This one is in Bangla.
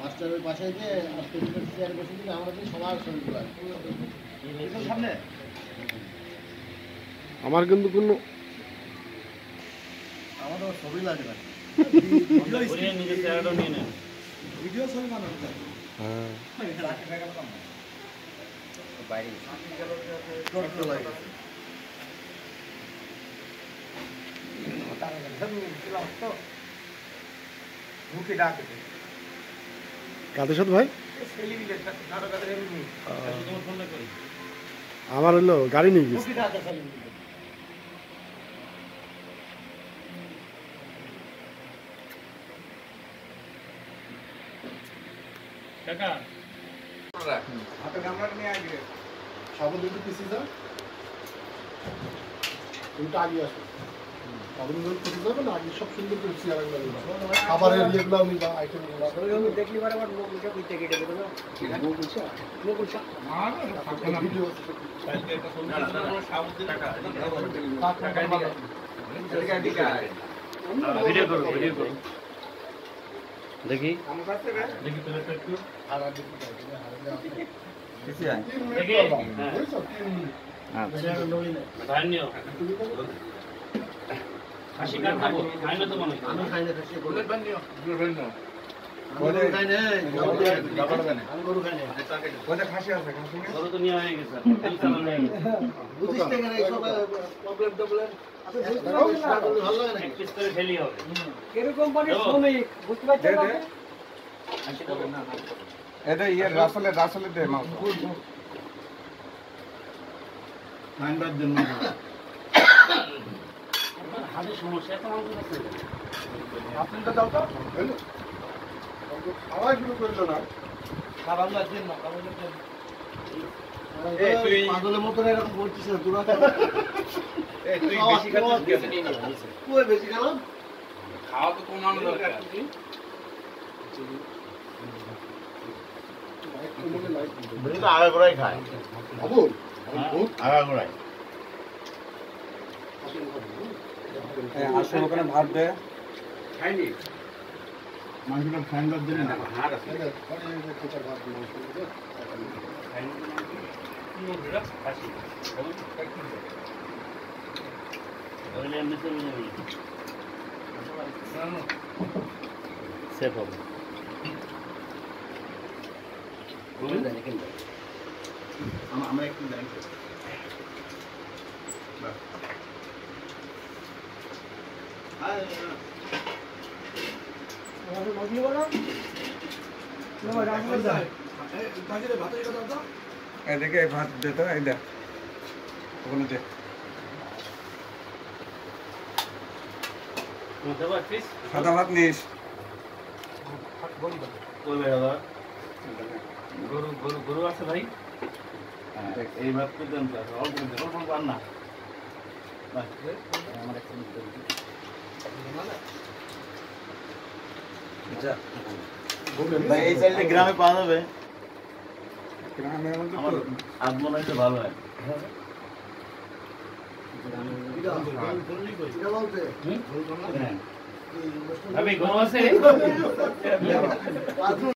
মাস্টারের পাশে যে চেয়ার বসে দিলে সবার সামনে। আমার কিন্তু কোনো ছবি লাগে না। ভিডিও ছবি বানানো হ্যাঁ। মুখে ডাকে কাদের সাথে ভাই? আমার হলো গাড়ি নিয়ে গেছে। কাকা। হাতে গামলাটা নিয়ে আসবে সাবল দুটো পিসি দাও দুটো আগে আসো। সাবল দুটো পিসি আগে সব সুন্দর করে চেয়ার খাবারের ইয়েগুলো নিবা আইটেমগুলো দেখলি বারে বার মুখে কইতে কেটে দেবে না ভিডিও ভিডিও করো ভিডিও করো। দেখি। দেখি তোর এটা ইয়ে রাসেলের রাসেলের দে মাংস। হাতের সমস্যা এত মানুষ দাও তো খাওয়া শুরু করল না। খাবার লাগছে না খাবার লাগছে পাগলের মতন এরকম করছিস না তোরা এই তুই বেশি খাচ্ছিস কেন? বেশি খেলাম? খাওয়া তো কমানো দরকার। আগাগোড়াই খায়। বাবু আগাগোড়াই। আসলে ওখানে ভাত দে খাইনি মাংসটা ঠান্ডার জন্য না হাড় আছে হাসি তাহলে এমনি চলে যাবে সেফ হবে আমরা একটু জানি এদিকে ভাত দে তো, এই দে। ওখানে দে। সাদা ভাত নিস। গরু গরু গরু আছে ভাই এই ভাত তো দেন অল্প দেন অল্প না আমার একটা। ভাই, এই সাইডে গ্রামে পাওয়া যাবে গ্রামের মধ্যে আমার তো আজ মনে হচ্ছে ভালো হয় এটা বলতে হ্যাঁ। ভাবি গরু আছে